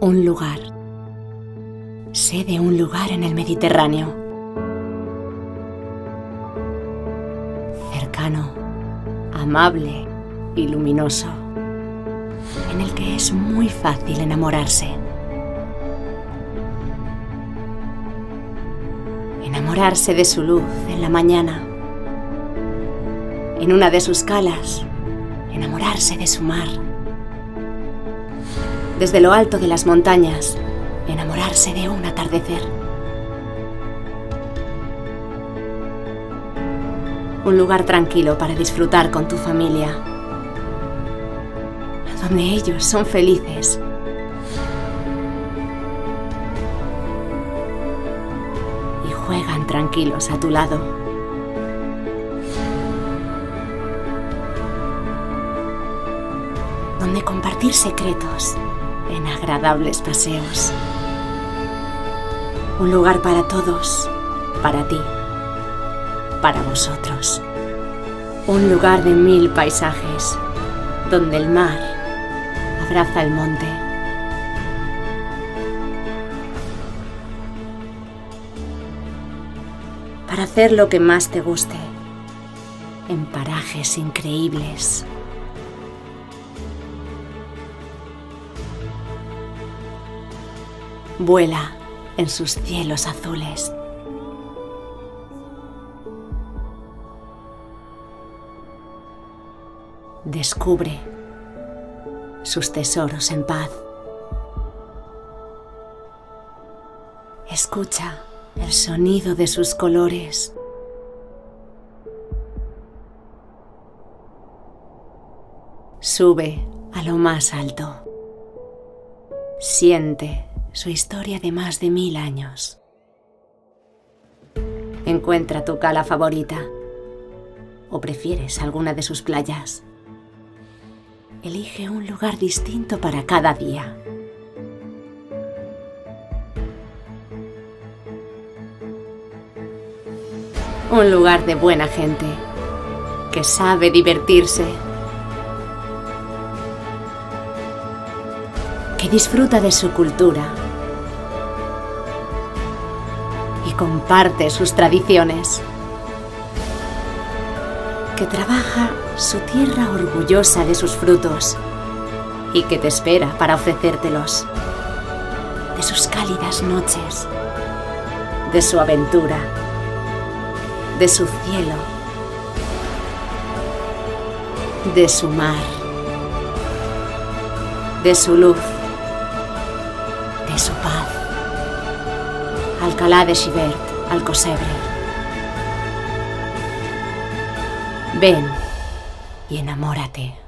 Un lugar. Sé de un lugar en el Mediterráneo. Cercano, amable y luminoso. En el que es muy fácil enamorarse. Enamorarse de su luz en la mañana. En una de sus calas. Enamorarse de su mar desde lo alto de las montañas, enamorarse de un atardecer. Un lugar tranquilo para disfrutar con tu familia, donde ellos son felices. Y juegan tranquilos a tu lado. donde compartir secretos en agradables paseos. Un lugar para todos, para ti, para vosotros. Un lugar de mil paisajes, donde el mar abraza el monte. Para hacer lo que más te guste, en parajes increíbles. Vuela en sus cielos azules. Descubre sus tesoros en paz. Escucha el sonido de sus colores. Sube a lo más alto. Siente su historia de más de mil años. Encuentra tu cala favorita o prefieres alguna de sus playas. Elige un lugar distinto para cada día. Un lugar de buena gente que sabe divertirse que disfruta de su cultura. Y comparte sus tradiciones, que trabaja su tierra orgullosa de sus frutos. Y que te espera para ofrecértelos, de sus cálidas noches, de su aventura, de su cielo, de su mar, de su luz de su paz. Alcalá de Chivert, Alcosebre. Ven y enamórate.